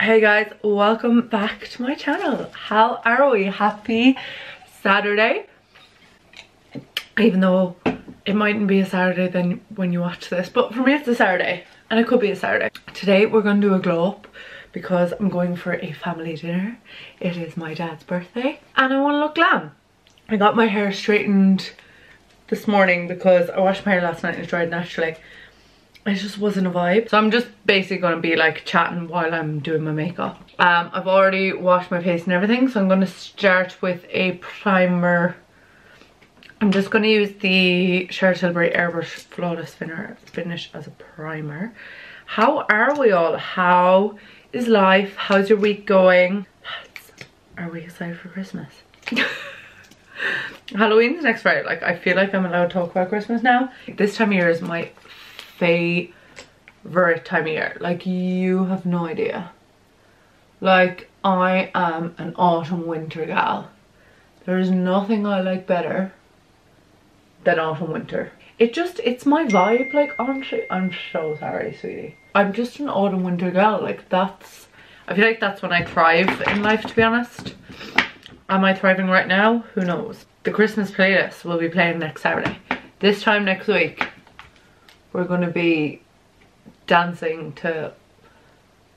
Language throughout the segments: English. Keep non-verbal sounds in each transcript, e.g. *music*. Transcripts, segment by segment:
Hey guys, welcome back to my channel. How are we? Happy Saturday. Even though it mightn't be a Saturday then when you watch this, but for me it's a Saturday and it could be a Saturday. Today we're gonna do a glow up because I'm going for a family dinner. It is my dad's birthday and I wanna look glam. I got my hair straightened this morning because I washed my hair last night and it dried naturally it just wasn't a vibe. So I'm just basically going to be like chatting while I'm doing my makeup. Um, I've already washed my face and everything, so I'm going to start with a primer. I'm just going to use the Charlotte Tilbury Airbrush Flawless Finish as a primer. How are we all? How is life? How's your week going? Are we excited for Christmas? *laughs* Halloween's next Friday. Like, I feel like I'm allowed to talk about Christmas now. This time of year is my favorite time of year. Like you have no idea. Like I am an autumn winter gal. There is nothing I like better than autumn winter. It just, it's my vibe. Like honestly, I'm so sorry, sweetie. I'm just an autumn winter gal. Like that's, I feel like that's when I thrive in life to be honest. Am I thriving right now? Who knows? The Christmas playlist will be playing next Saturday. This time next week, we're going to be dancing to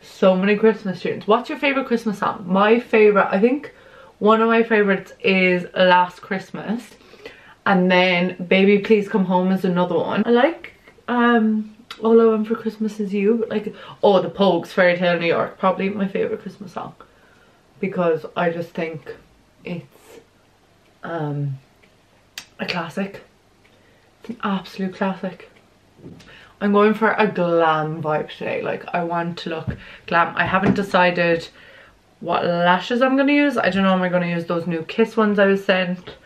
so many Christmas tunes. What's your favourite Christmas song? My favourite, I think one of my favourites is Last Christmas. And then Baby Please Come Home is another one. I like um, All I Want for Christmas Is You. Like, oh, The Pogues, Fairy Tale New York. Probably my favourite Christmas song. Because I just think it's um, a classic. It's an absolute classic. I'm going for a glam vibe today. Like I want to look glam. I haven't decided what lashes I'm going to use. I don't know, am I going to use those new Kiss ones I was sent?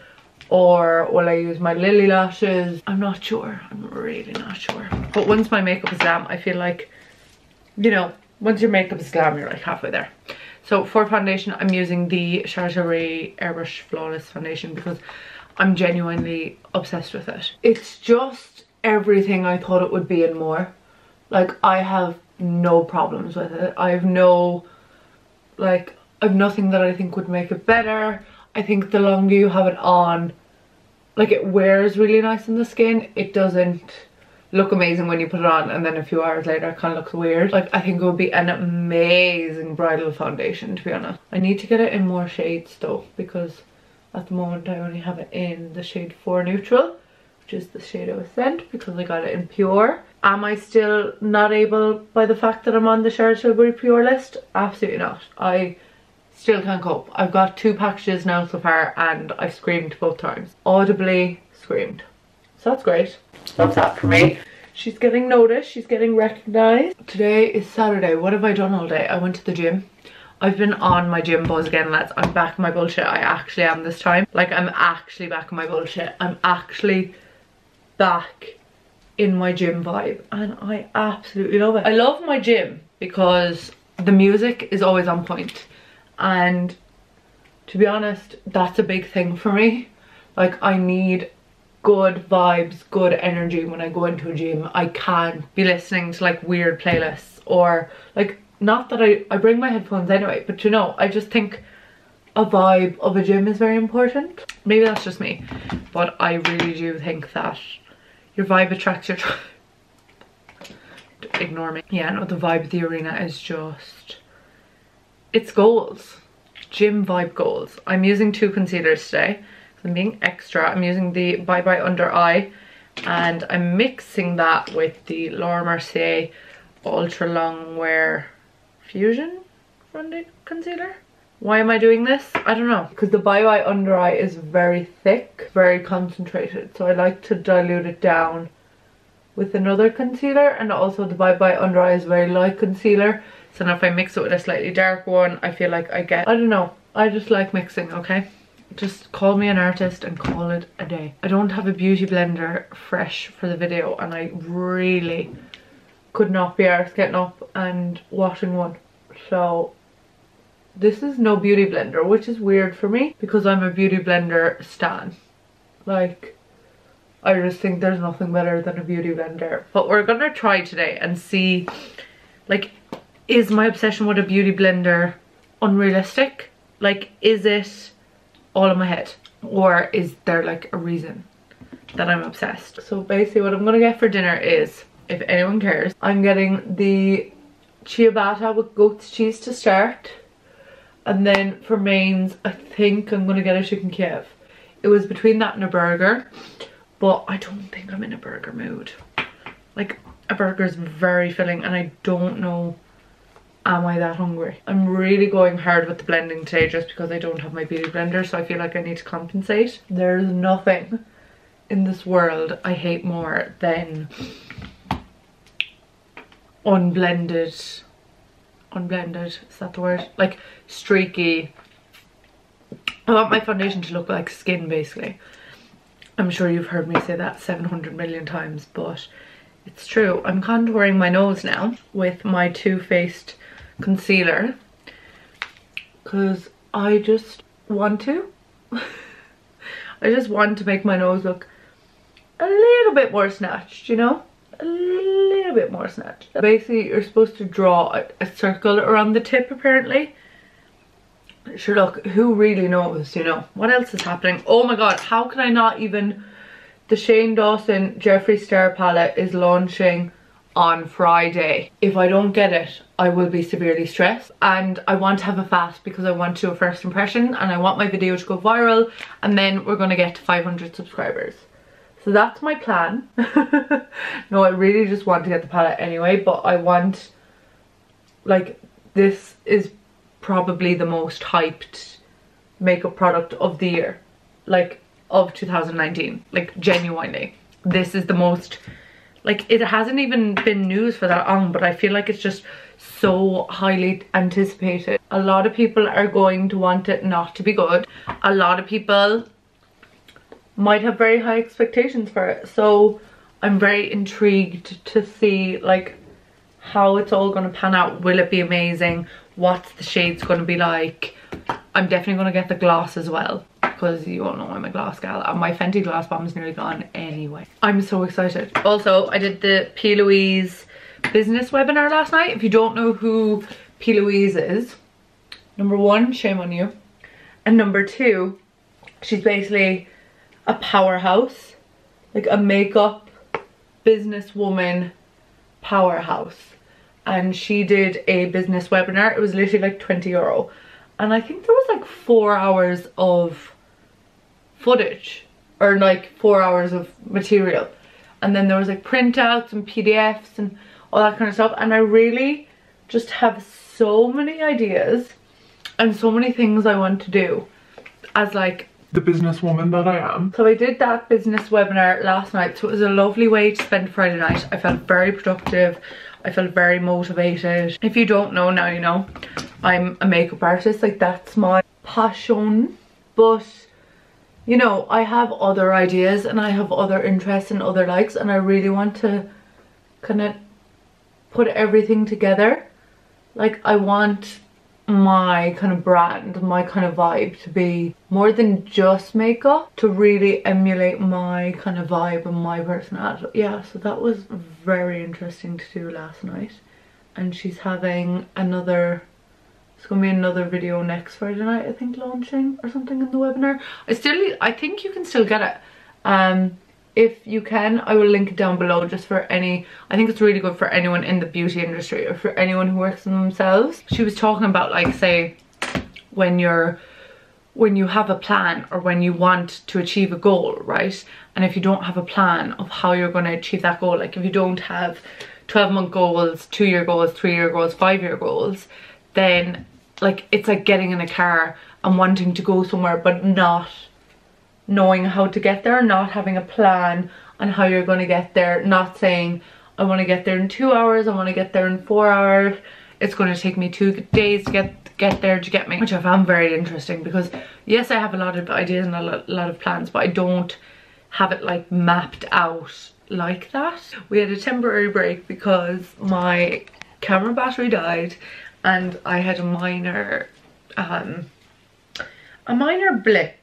Or will I use my Lilly lashes? I'm not sure. I'm really not sure. But once my makeup is glam, I feel like, you know, once your makeup is glam, you're like halfway there. So for foundation, I'm using the Charlotte Airbrush Flawless Foundation because I'm genuinely obsessed with it. It's just everything I thought it would be and more. Like I have no problems with it. I have no, like, I've nothing that I think would make it better. I think the longer you have it on, like it wears really nice in the skin. It doesn't look amazing when you put it on and then a few hours later it kind of looks weird. Like I think it would be an amazing bridal foundation to be honest. I need to get it in more shades though because at the moment I only have it in the shade 4 neutral which is the shade I was sent because I got it in PR. Am I still not able by the fact that I'm on the Charlotte Tilbury PR list? Absolutely not. I still can't cope. I've got two packages now so far and I've screamed both times. Audibly screamed. So that's great. That's that for me. She's getting noticed, she's getting recognised. Today is Saturday. What have I done all day? I went to the gym. I've been on my gym buzz again, lads. I'm back in my bullshit. I actually am this time. Like, I'm actually back in my bullshit. I'm actually back in my gym vibe and I absolutely love it. I love my gym because the music is always on point and to be honest that's a big thing for me. Like I need good vibes good energy when I go into a gym. I can't be listening to like weird playlists or like not that I, I bring my headphones anyway but you know I just think a vibe of a gym is very important. Maybe that's just me but I really do think that your vibe attracts your ignore me. Yeah no the vibe of the arena is just it's goals. Gym vibe goals. I'm using two concealers today. I'm being extra. I'm using the bye bye under eye and i'm mixing that with the laura mercier ultra long wear fusion concealer why am I doing this? I don't know. Because the Bye Bye Under Eye is very thick, very concentrated. So I like to dilute it down with another concealer. And also the Bye Bye Under Eye is very light concealer. So now if I mix it with a slightly dark one, I feel like I get... I don't know. I just like mixing, okay? Just call me an artist and call it a day. I don't have a beauty blender fresh for the video. And I really could not be arsed getting up and washing one. So this is no beauty blender, which is weird for me because I'm a beauty blender stan. Like, I just think there's nothing better than a beauty blender. But we're gonna try today and see, like, is my obsession with a beauty blender unrealistic? Like, is it all in my head? Or is there like a reason that I'm obsessed? So basically what I'm gonna get for dinner is, if anyone cares, I'm getting the ciabatta with goat's cheese to start. And then for mains, I think I'm gonna get a chicken Kiev. It was between that and a burger, but I don't think I'm in a burger mood. Like, a burger is very filling and I don't know am I that hungry? I'm really going hard with the blending today just because I don't have my beauty blender so I feel like I need to compensate. There's nothing in this world I hate more than unblended, unblended, is that the word? Like streaky. I want my foundation to look like skin basically. I'm sure you've heard me say that 700 million times but it's true. I'm contouring my nose now with my Too Faced concealer because I just want to. *laughs* I just want to make my nose look a little bit more snatched, you know? A little bit more snatched. Basically, you're supposed to draw a, a circle around the tip, apparently. Sure, look, who really knows, you know? What else is happening? Oh my god, how can I not even... The Shane Dawson Jeffree Star palette is launching on Friday. If I don't get it, I will be severely stressed and I want to have a fast because I want to a first impression and I want my video to go viral and then we're going to get to 500 subscribers. So that's my plan. *laughs* no, I really just want to get the palette anyway, but I want, like, this is probably the most hyped makeup product of the year. Like, of 2019. Like, genuinely. This is the most like it hasn't even been news for that long but I feel like it's just so highly anticipated. A lot of people are going to want it not to be good. A lot of people might have very high expectations for it. So I'm very intrigued to see like how it's all to pan out. Will it be amazing? What's the shades to be like? I'm definitely to get the gloss as well because you all know I'm a glass gal and my Fenty Gloss Bomb is nearly gone anyway. I'm so excited. Also, I did the P. Louise business webinar last night. If you don't know who P. Louise is, number one, shame on you. And number two, she's basically a powerhouse, like a makeup businesswoman powerhouse. And she did a business webinar. It was literally like 20 euro. And I think there was like four hours of footage or like four hours of material. And then there was like printouts and PDFs and all that kind of stuff and I really just have so many ideas and so many things I want to do as like the businesswoman that I am. So I did that business webinar last night so it was a lovely way to spend Friday night. I felt very productive. I felt very motivated. If you don't know now you know I'm a makeup artist like that's my passion but you know I have other ideas and I have other interests and other likes and I really want to kind of put everything together. Like I want my kind of brand, my kind of vibe to be more than just makeup, to really emulate my kind of vibe and my personality. Yeah, so that was very interesting to do last night. And she's having another, it's gonna be another video next Friday night, I think, launching or something in the webinar. I still, I think you can still get it. Um, if you can i will link it down below just for any i think it's really good for anyone in the beauty industry or for anyone who works on themselves. She was talking about like say when you're when you have a plan or when you want to achieve a goal right? And if you don't have a plan of how you're going to achieve that goal like if you don't have 12 month goals two year goals three year goals five year goals then like it's like getting in a car and wanting to go somewhere but not knowing how to get there, not having a plan on how you're going to get there, not saying, I want to get there in two hours, I want to get there in four hours, it's going to take me two days to get get there to get me, which I found very interesting because yes, I have a lot of ideas and a lot, a lot of plans, but I don't have it like mapped out like that. We had a temporary break because my camera battery died and I had a minor, um, a minor blip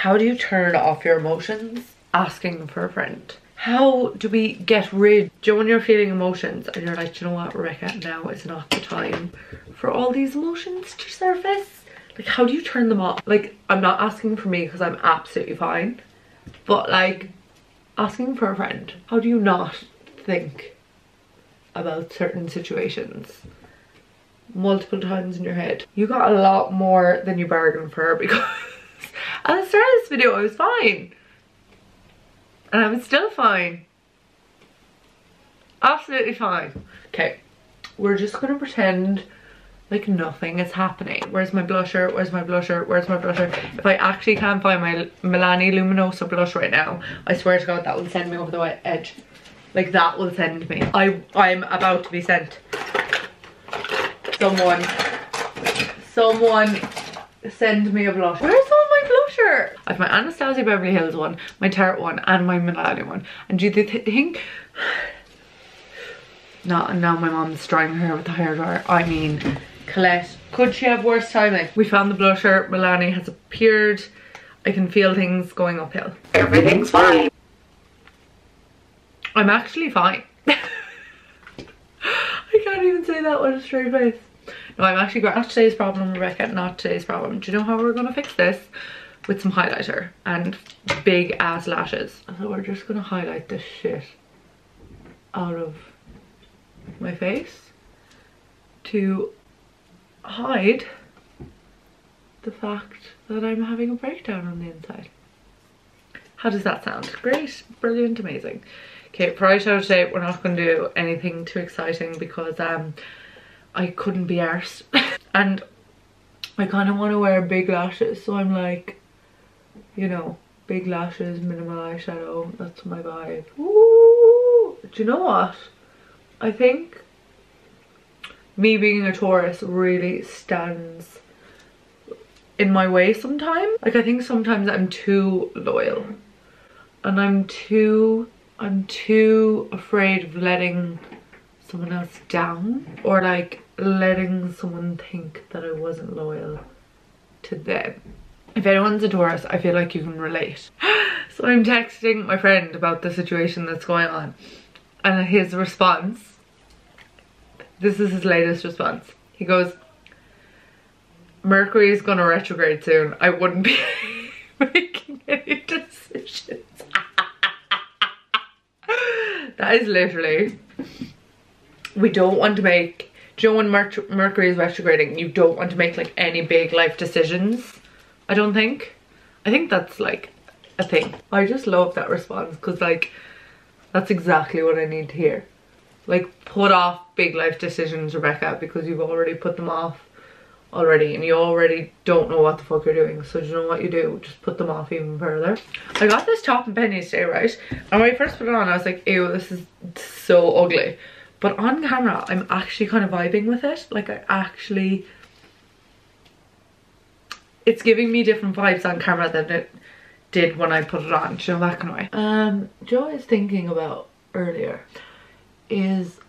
how do you turn off your emotions? Asking for a friend. How do we get rid? Do you know when you're feeling emotions and you're like, you know what, Rebecca, now is not the time for all these emotions to surface? Like, how do you turn them off? Like, I'm not asking for me because I'm absolutely fine. But like, asking for a friend, how do you not think about certain situations multiple times in your head? You got a lot more than you bargained for because at the start of this video I was fine. And I'm still fine. Absolutely fine. Okay, we're just gonna pretend like nothing is happening. Where's my blusher? Where's my blusher? Where's my blusher? If I actually can't find my Milani Luminoso blush right now, I swear to God that will send me over the edge. Like that will send me. I, I'm about to be sent. Someone, someone send me a blush. Where's? I have my Anastasia Beverly Hills one, my Tarte one, and my Milani one. And do you th think... Not, now my mom's drying her hair with the hairdryer. I mean, Colette, could she have worse timing? We found the blusher, Milani has appeared. I can feel things going uphill. Everything's fine. I'm actually fine. *laughs* I can't even say that with a straight face. No, I'm actually great. Not today's problem, Rebecca, not today's problem. Do you know how we're gonna fix this? With some highlighter and big ass lashes. So we're just gonna highlight the shit out of my face to hide the fact that I'm having a breakdown on the inside. How does that sound? Great, brilliant, amazing. Okay, for eyeshadow today, we're not to do anything too exciting because um, I couldn't be arsed. *laughs* and I kind of want to wear big lashes, so I'm like, you know, big lashes, minimal eyeshadow, that's my vibe. Ooh, do you know what? I think me being a Taurus really stands in my way sometimes. Like I think sometimes I'm too loyal and I'm too, I'm too afraid of letting someone else down or like letting someone think that I wasn't loyal to them. If anyone's a Taurus, I feel like you can relate. *gasps* so I'm texting my friend about the situation that's going on and his response this is his latest response. He goes, Mercury is gonna retrograde soon. I wouldn't be *laughs* making any decisions. *laughs* that is literally, we don't want to make, do you know when Mer Mercury is retrograding, you don't want to make like any big life decisions, I don't think. I think that's like a thing. I just love that response because like, that's exactly what I need to hear. Like put off big life decisions Rebecca because you've already put them off already and you already don't know what the fuck you're doing. So do you know what you do? Just put them off even further. I got this top and Penneys today right? And when I first put it on I was like ew this is so ugly. But on camera I'm actually kind of vibing with it. Like I actually it's giving me different vibes on camera than it did when I put it on you know that kind um Joe is thinking about earlier is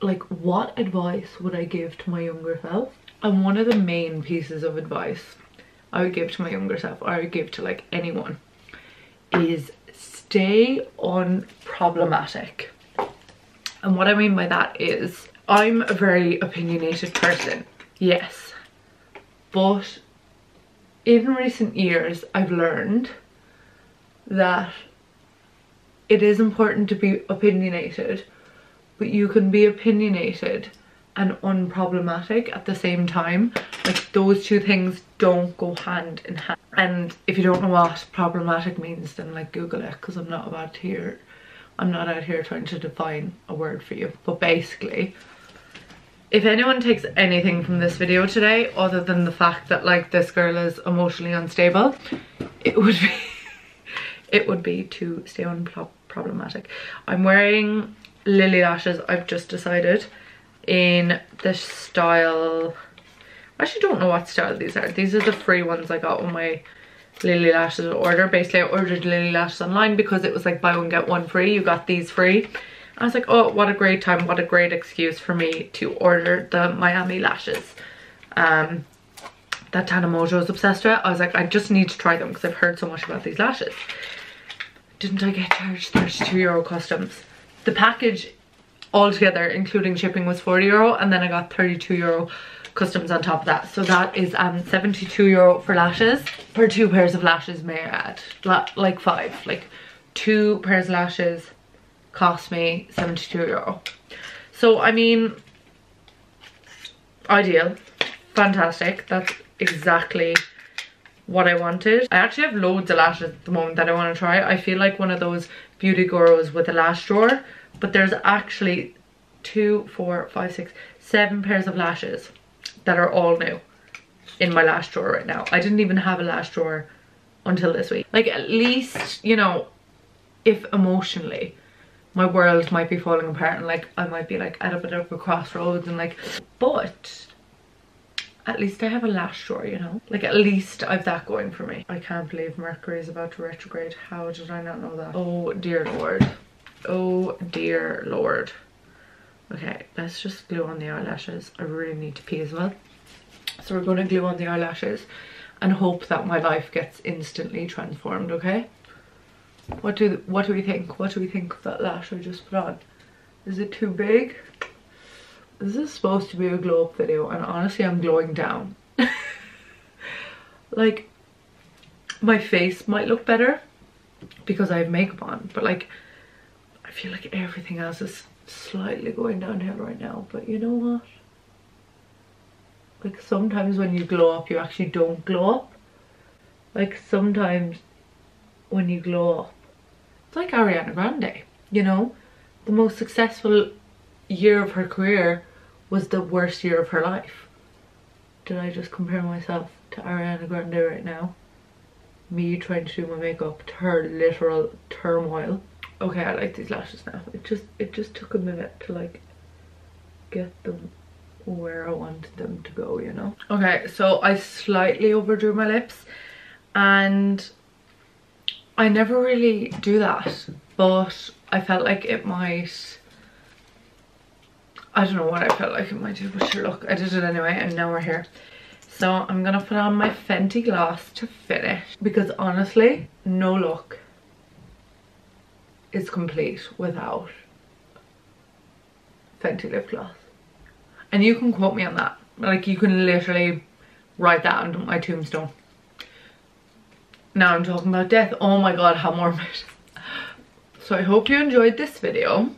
like what advice would I give to my younger self? And one of the main pieces of advice I would give to my younger self or I would give to like anyone is stay unproblematic. And what I mean by that is I'm a very opinionated person, yes. But in recent years I've learned that it is important to be opinionated but you can be opinionated and unproblematic at the same time. Like those two things don't go hand in hand. And if you don't know what problematic means, then like Google it because I'm not about here. I'm not out here trying to define a word for you. But basically, if anyone takes anything from this video today, other than the fact that like this girl is emotionally unstable, it would be, *laughs* it would be to stay unproblematic. I'm wearing Lilly lashes I've just decided in the style I actually don't know what style these are. These are the free ones I got on my Lilly lashes order. Basically I ordered Lilly lashes online because it was like buy one get one free. You got these free I was like oh what a great time what a great excuse for me to order the Miami lashes um that Tana Mongeau is obsessed with I was like I just need to try them because I've heard so much about these lashes didn't I get charged 32 euro customs? The package altogether, including shipping, was 40 euro, and then I got 32 euro customs on top of that. So that is um 72 euro for lashes. For two pairs of lashes, may I add. Like five. Like two pairs of lashes cost me 72 euro. So I mean, ideal, fantastic. That's exactly what I wanted. I actually have loads of lashes at the moment that I want to try. I feel like one of those beauty gurus with a lash drawer, but there's actually two, four, five, six, seven pairs of lashes that are all new in my lash drawer right now. I didn't even have a lash drawer until this week. Like at least, you know, if emotionally my world might be falling apart and like I might be like at a bit of a crossroads and like, but at least I have a lash drawer, you know? Like at least I've that going for me. I can't believe Mercury is about to retrograde. How did I not know that? Oh dear lord. Oh dear lord. Okay, let's just glue on the eyelashes. I really need to pee as well. So we're going to glue on the eyelashes and hope that my life gets instantly transformed, okay? What do what do we think? What do we think of that lash I just put on? Is it too big? This is supposed to be a glow up video and honestly I'm glowing down. *laughs* like my face might look better because I have makeup on but like I feel like everything else is slightly going downhill right now but you know what? Like sometimes when you glow up you actually don't glow up. Like sometimes when you glow up it's like Ariana Grande, you know? The most successful year of her career was the worst year of her life. Did I just compare myself to Ariana Grande right now? Me trying to do my makeup to her literal turmoil. Okay, I like these lashes now. It just it just took a minute to like get them where I wanted them to go, you know? Okay, so I slightly overdrew my lips and I never really do that, but I felt like it might I don't know what I felt like it might do, but sure, look, I did it anyway, and now we're here. So I'm gonna put on my Fenty gloss to finish, because honestly, no look is complete without Fenty lip gloss. And you can quote me on that. Like, you can literally write that on my tombstone. Now I'm talking about death. Oh my god, how morbid. So I hope you enjoyed this video.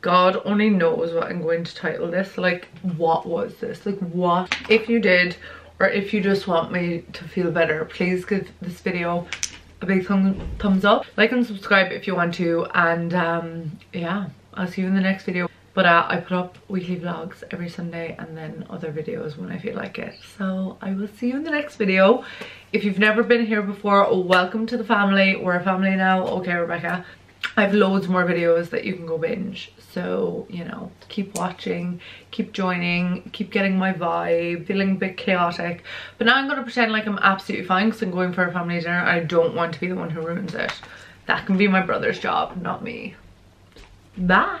God only knows what I'm going to title this. Like, what was this? Like, what? If you did, or if you just want me to feel better, please give this video a big thumb, thumbs up. Like and subscribe if you want to. And um, yeah, I'll see you in the next video. But uh, I put up weekly vlogs every Sunday and then other videos when I feel like it. So I will see you in the next video. If you've never been here before, welcome to the family. We're a family now. Okay, Rebecca. I have loads more videos that you can go binge. So, you know, keep watching, keep joining, keep getting my vibe, feeling a bit chaotic. But now I'm going to pretend like I'm absolutely fine because I'm going for a family dinner. I don't want to be the one who ruins it. That can be my brother's job, not me. Bye.